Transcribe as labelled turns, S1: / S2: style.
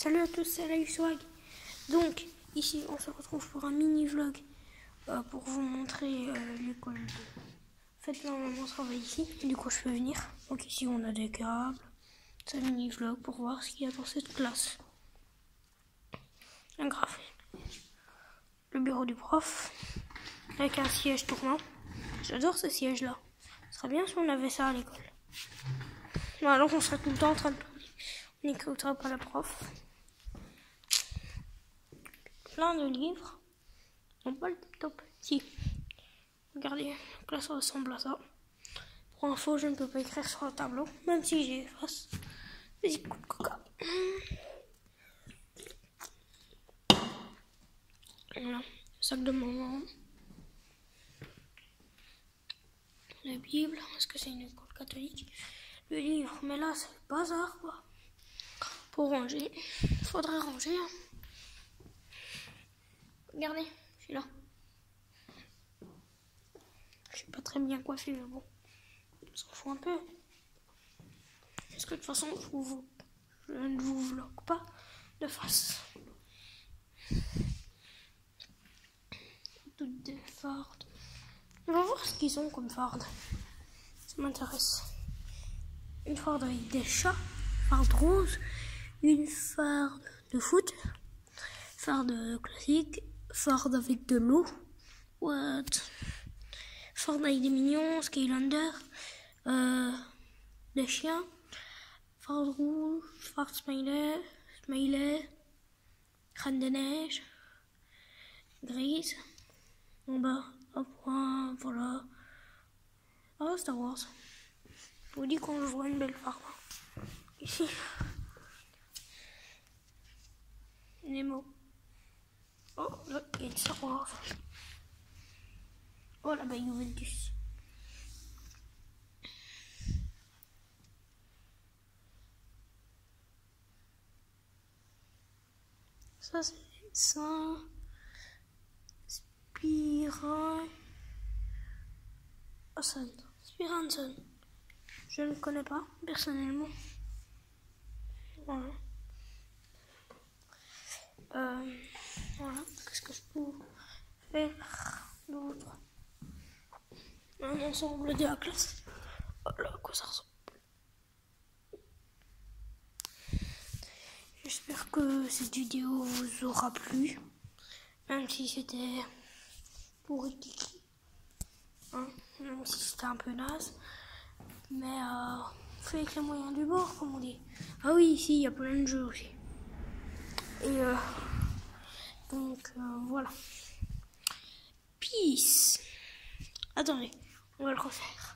S1: Salut à tous, c'est Swag. Donc, ici, on se retrouve pour un mini vlog euh, pour vous montrer euh, l'école. De... En fait, normalement, on ici. Du coup, je peux venir. Donc, ici, on a des câbles. C'est un mini vlog pour voir ce qu'il y a dans cette classe. Un graphe. Le bureau du prof. Avec un siège tournant. J'adore ce siège-là. Ce serait bien si on avait ça à l'école. alors, on serait tout le temps en train de on n'écoutera pas la prof plein de livres. Non, pas le top. Si. Regardez, là ça ressemble à ça. Pour info, je ne peux pas écrire sur le tableau, même si j'ai face. Vas-y, coup de coca. Voilà, sac de maman. La Bible, est-ce que c'est une école catholique? Le livre, mais là c'est le bazar quoi. Pour ranger, faudrait ranger. Hein. Regardez, je suis là. Je suis pas très bien coiffé, mais bon. On s'en fout un peu. Parce que de toute façon, je, je ne vous vlog pas de face. Toutes des fardes. On va voir ce qu'ils ont comme fardes. Ça m'intéresse. Une farde avec des chats, farde rose, une farde de foot, farde classique, Ford avec de l'eau. What? Ford avec des mignons, Skylander, euh, des chiens, Ford rouge, Ford smiley, smiley, Reine de neige, grise, bas, un point, voilà. Oh, Star Wars. Je vous dis qu'on voit une belle farde. Ici. Nemo. Oh, là, il y a Star Wars. Oh, là-bas, Juventus. Ça, c'est ça. Spiran. Hassan. Spiranson. Je ne connais pas, personnellement. Voilà. Euh, qu'est-ce que je peux faire d'autre Un ensemble de la classe. Voilà à quoi ça ressemble. J'espère que cette vidéo vous aura plu. Même si c'était pour kiki. Hein, même si c'était un peu naze. Mais euh, fait avec les moyens du bord, comme on dit. Ah oui, ici, il y a plein de jeux aussi. Et euh, donc euh, voilà. Peace. Attendez, on va le refaire.